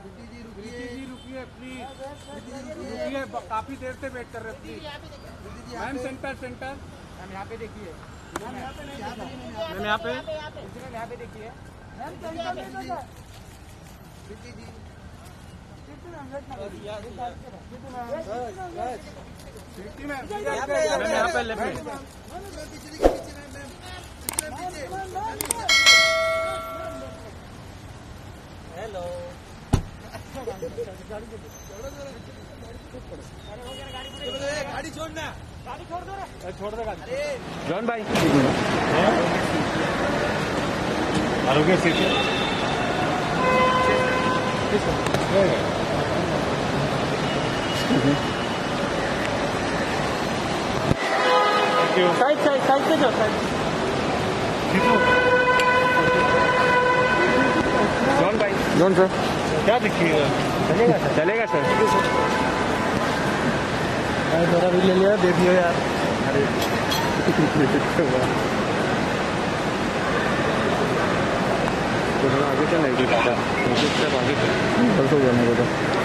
प्रीति जी रुकिए प्रीति जी रुकिए प्लीज़ रुकिए काफ़ी देर से वेट कर रहे हैं please ma'am centre centre ma'am यहाँ पे देखिए मैम यहाँ पे मैम यहाँ पे देखिए मैम यहाँ पे लेफ़्ट में पीछे देखिए पीछे मैम मैम पीछे मैम पीछे हेलो चलो ए, गाड़ी छोड़ना छोड़ दे गाड़ी जॉन भाई। Aarogya Setu. Side side side पे जाओ साइड भाई सर क्या दिखिएगा चलेगा सर। चलेगा सर। मेरा भी ले लिया दे दियो यार। थोड़ा आगे चल नहीं आगे चल हो। जाने को तो।